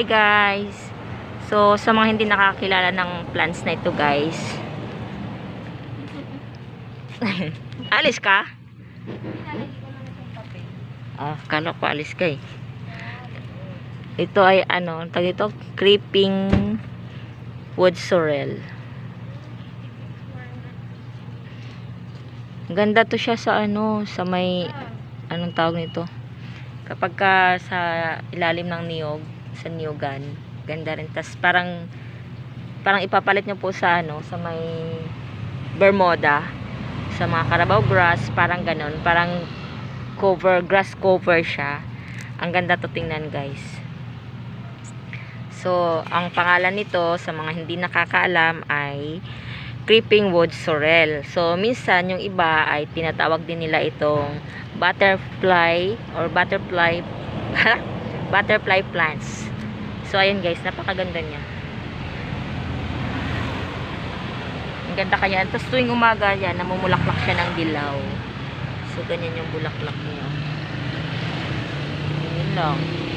Hi guys! So, sa mga hindi nakakilala ng plants na ito guys. alis ka? Ah, kala ko alis ka eh. Ito ay ano, tag ito, creeping wood sorrel. Ganda to siya sa ano, sa may anong tawag nito? Kapag ka sa ilalim ng niyog, sa niyogan, ganda rin. Tas parang parang ipapalit niyo po sa ano, sa may Bermuda, sa mga Carabao grass, parang ganon, parang cover, grass cover siya. Ang ganda to tingnan, guys. So, ang pangalan nito sa mga hindi nakakaalam ay creeping wood sorrel. So, minsan yung iba ay tinatawag din nila itong butterfly or butterfly butterfly plants. So, ayun guys, napakaganda niya. Ang ganda kanya. Tapos tuwing umaga yan, namumulaklak siya ng dilaw. So, ganyan yung bulaklak niya. Yun lang.